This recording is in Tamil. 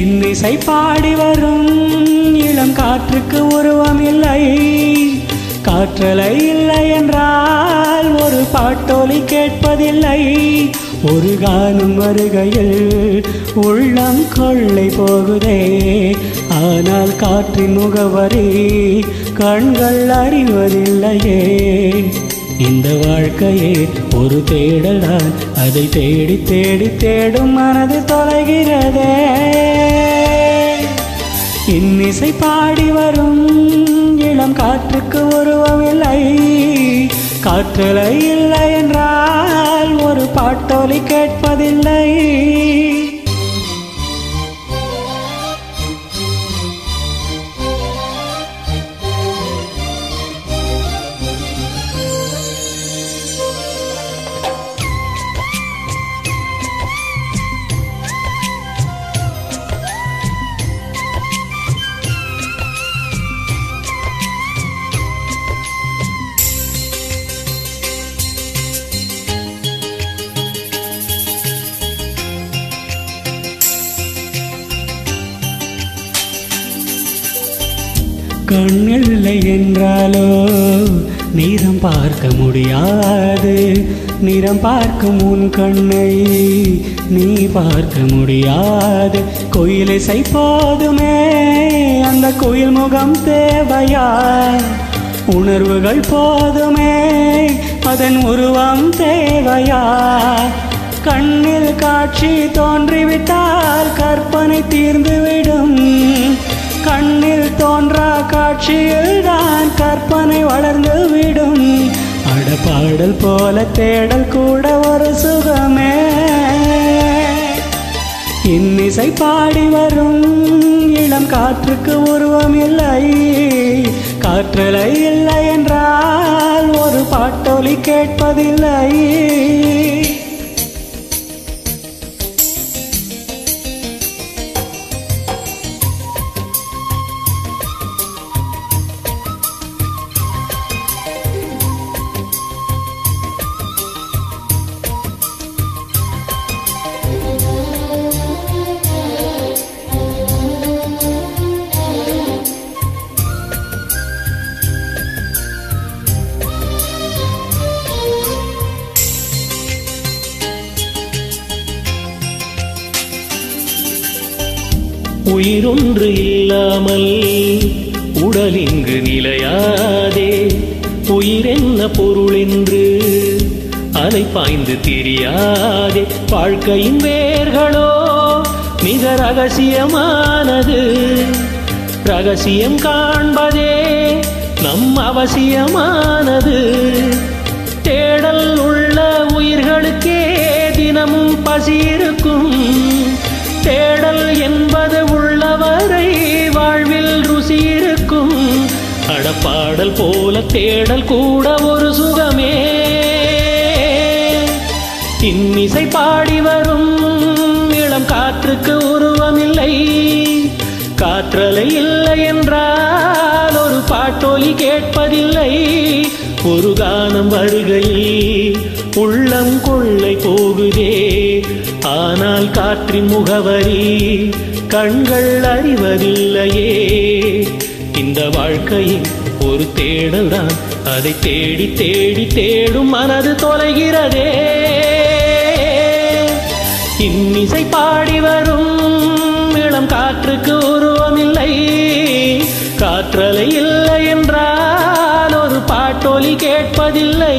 இன்னிசை பாடி வரும். இளம் காற்றுக்கு உருவம் இல்லை. காற்றலை இல்லை என்றால் ஒரு பாட்டோலி கேட்பதில்லை. ஒரு காலம் வருகையில் உள்ளம் கொள்ளை போகுதே. ஆனால் காற்றின் முகவரி கண்கள் அறிவதில்லையே. இந்த வாழ்க்கையே ஒரு தேடல்தான். அதை தேடி தேடி தேடும் மனது தொலைகிறதே. இன்னிசை பாடி வரும் இளம் காற்றுக்கு உருவமில்லை காற்றலை இல்லை என்றால் ஒரு பாட்டொலி கேட்பதில்லை. கண்ணில்லை என்றாலோ நிறம் பார்க்க முடியாது. நிறம் பார்க்கும் உன் கண்ணை நீ பார்க்க முடியாது. கோயிலிசை போதுமே. அந்த கோயில் முகம் தேவையா உணர்வுகள் போதுமே. அதன் உருவம் தேவையா கண்ணில் காட்சி தோன்றிவிட்டால் கற்பனை தீர்ந்துவிடும். கண்ணில் தோன்றா காட்சியில் தான் கற்பனை வளர்ந்து விடும். அடப்பாடல் போல தேடல் கூட ஒரு சுகமே. இன்னிசை பாடி வரும். இளம் காற்றுக்கு உருவம் இல்லை. காற்றலை இல்லை என்றால் ஒரு பாட்டொலி கேட்பதில்லை. உயிரொன்று இல்லாமல் உடலிங்கு நிலையாதே. உயிரென்ன பொருள் என்று அலை பாய்ந்து தெரியாதே. வாழ்க்கையின் வேர்களோ மிக ரகசியமானது. ரகசியம் காண்பதே நம் அவசியமானது. தேடல் உள்ள உயிர்களுக்கே தினமும் பசி இருக்கும் தேடல் என்பது அடப்பாடல் போல தேடல் கூட ஒரு சுகமே. இன்னிசை பாடி வரும் இளம் காற்றுக்கு உருவமில்லை. காற்றலை இல்லை என்றால் ஒரு பாட்டொலி கேட்பதில்லை. ஒரு கானம் வருகையில் உள்ளம் கொள்ளை போகுதே. ஆனால் காற்றின் முகவரி கண்கள் அறிவதில்லையே. இந்த வாழ்க்கையில் ஒரு தேடல் தான் அதை தேடி தேடி தேடும் மனது தொலைகிறதே. இன்னிசை பாடி வரும் இளம் காற்றுக்கு உருவமில்லை. காற்றலை இல்லை என்றால் ஒரு பாட்டொலி கேட்பதில்லை.